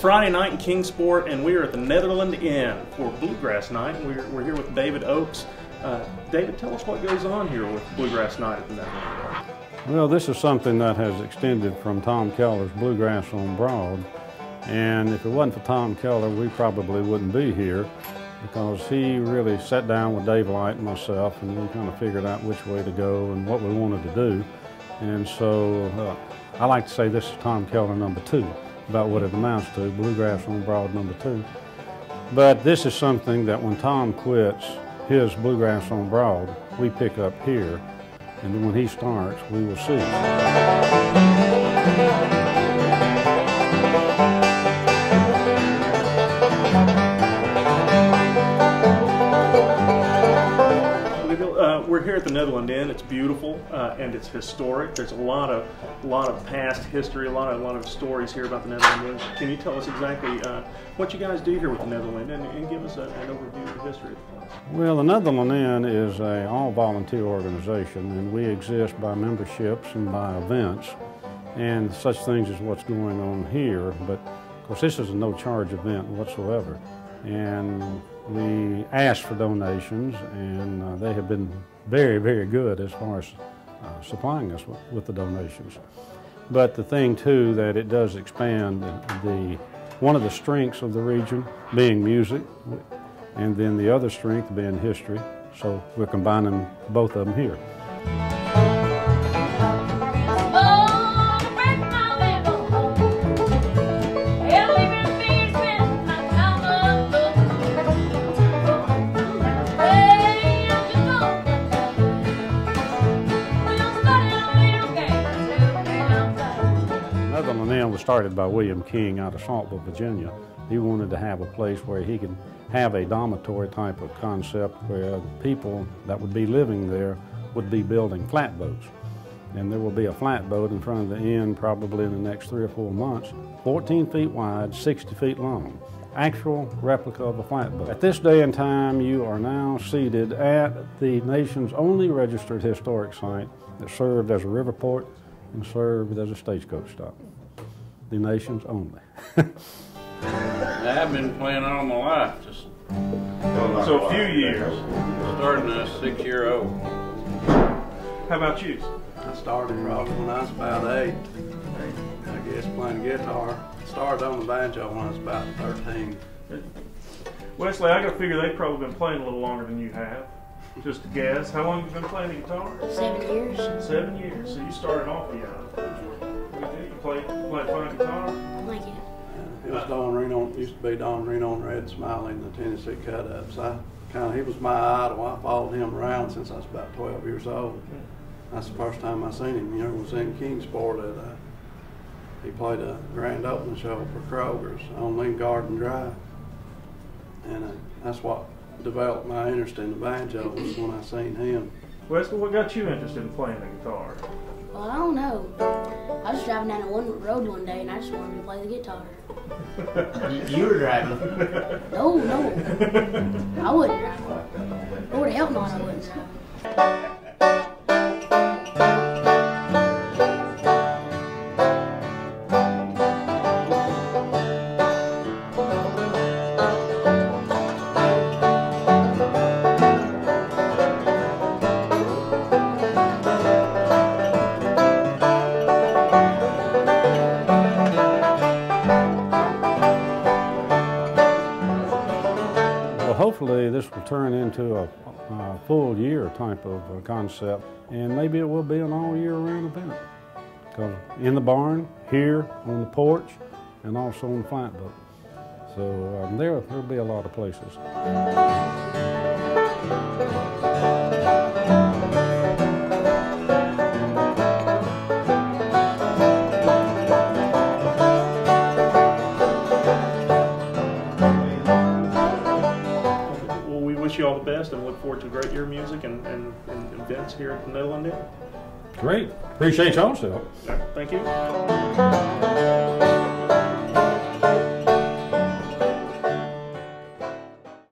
Friday night in Kingsport, and we are at the Netherland Inn for Bluegrass Night. We're, we're here with David Oaks. Uh, David, tell us what goes on here with Bluegrass Night at the Netherland. Well, this is something that has extended from Tom Keller's Bluegrass on Broad. And if it wasn't for Tom Keller, we probably wouldn't be here because he really sat down with Dave Light and myself and we kind of figured out which way to go and what we wanted to do. And so uh, I like to say this is Tom Keller number two about what it amounts to, Bluegrass on Broad number two. But this is something that when Tom quits his Bluegrass on Broad, we pick up here. And when he starts, we will see. We're here at the Netherland Inn. It's beautiful uh, and it's historic. There's a lot of a lot of past history, a lot of a lot of stories here about the Netherland Inn. Can you tell us exactly uh, what you guys do here with the Netherland Inn and, and give us a, an overview of the history of the place? Well, the Netherland Inn is a all-volunteer organization, and we exist by memberships and by events and such things as what's going on here. But of course, this is a no-charge event whatsoever and we asked for donations, and uh, they have been very, very good as far as uh, supplying us with, the donations. But the thing too that it does expand the one of the strengths of the region being music, and then the other strength being history. So we're combining both of them here. Started by William King out of Saltville, Virginia. He wanted to have a place where he could have a dormitory type of concept where people that would be living there would be building flatboats. And there will be a flatboat in front of the inn probably in the next three or four months, 14 feet wide, 60 feet long. Actual replica of a flatboat. At this day and time, you are now seated at the nation's only registered historic site that served as a river port and served as a stagecoach stop the nations only. I've been playing all my life, just so a few years. Starting as a six-year-old. How about you? I started probably when I was about eight. I guess playing guitar. Started on the banjo when I was about 13. Wesley, I got to figure they've probably been playing a little longer than you have. Just to guess. How long have you been playing the guitar? Seven years. Seven years. So you started off young play play guitar? I like it. It was Don Reno, used to be Don Reno and Red Smiley in the Tennessee Cut Ups. I kind of, he was my idol. I followed him around since I was about 12 years old. That's the first time I seen him. You know, was in Kingsport at uh, he played a grand opening show for Kroger's on Lynn Garden Drive. And uh, that's what developed my interest in the banjo was when I seen him. Wesley, what got you interested in playing the guitar? Well, I don't know. I was driving down the one road one day and I just wanted to play the guitar. you were driving? No, no. I wouldn't drive. Lord help not, I wouldn't drive. Hopefully this will turn into a, a full year type of concept and maybe it will be an all year round event. Because in the barn, here, on the porch, and also on the flatboat. So um, there, there'll be a lot of places. You all the best and look forward to great year music and, and, and events here at the Great. Appreciate y'all, still. Thank you.